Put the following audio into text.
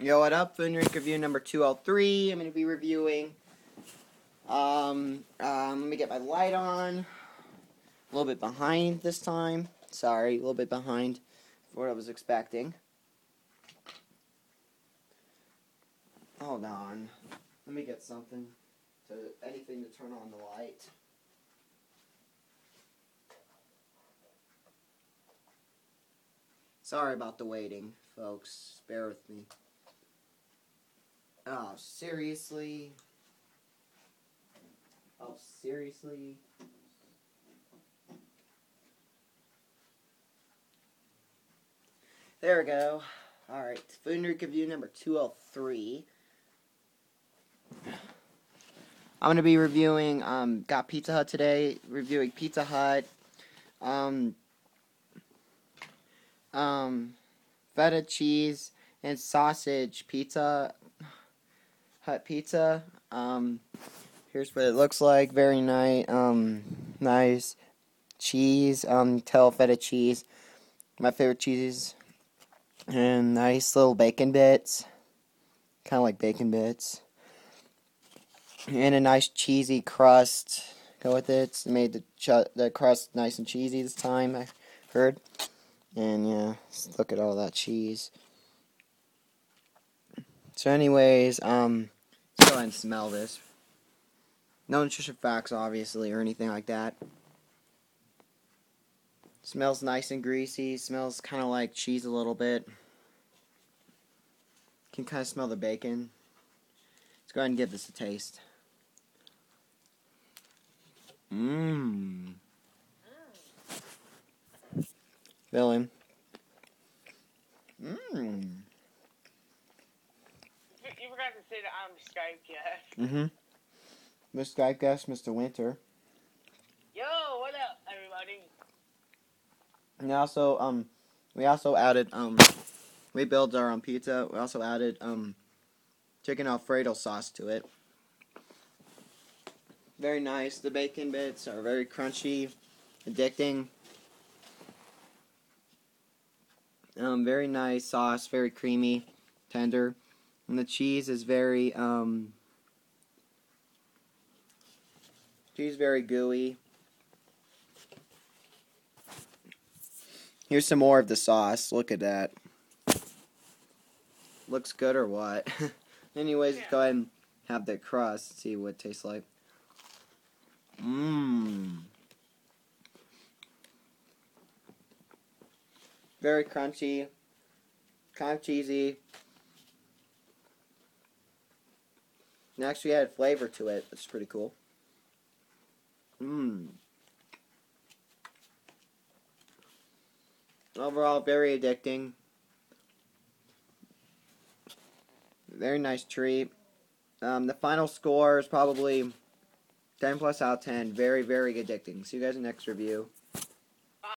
Yo, what up? Food and Drink review number 203. I'm going to be reviewing. Um, um, let me get my light on. A little bit behind this time. Sorry, a little bit behind what I was expecting. Hold on. Let me get something to anything to turn on the light. Sorry about the waiting, folks. Bear with me. Oh, seriously? Oh, seriously? There we go. Alright, food review number 203. I'm going to be reviewing, um, got Pizza Hut today, reviewing Pizza Hut, um, um, feta cheese and sausage pizza, Hut pizza, um, here's what it looks like, very nice, um, nice cheese, um, tell feta cheese, my favorite cheeses, and nice little bacon bits, kind of like bacon bits and a nice cheesy crust. Go with it. It's made the ch- the crust nice and cheesy this time. I heard, and yeah, look at all that cheese. So, anyways, um, go ahead and smell this. No nutrition facts, obviously, or anything like that. Smells nice and greasy. Smells kind of like cheese a little bit. Can kind of smell the bacon. Let's go ahead and give this a taste. Mmm. Filling. Mmm. To I'm Skype guest. Mm-hmm. Mr. Skype guest, Mr. Winter. Yo, what up, everybody? And also, um, we also added, um, we built our own pizza. We also added, um, chicken Alfredo sauce to it. Very nice. The bacon bits are very crunchy, addicting. Um, very nice sauce, very creamy, tender. And the cheese is very, um, cheese very gooey. Here's some more of the sauce. Look at that. Looks good or what? Anyways, let's go ahead and have the crust. See what it tastes like. Mmm. Very crunchy. Kind of cheesy. And actually added flavor to it, which is pretty cool. Mmm. Overall, very addicting. Very nice treat. Um, the final score is probably 10 plus out of 10. Very, very addicting. See you guys in the next review.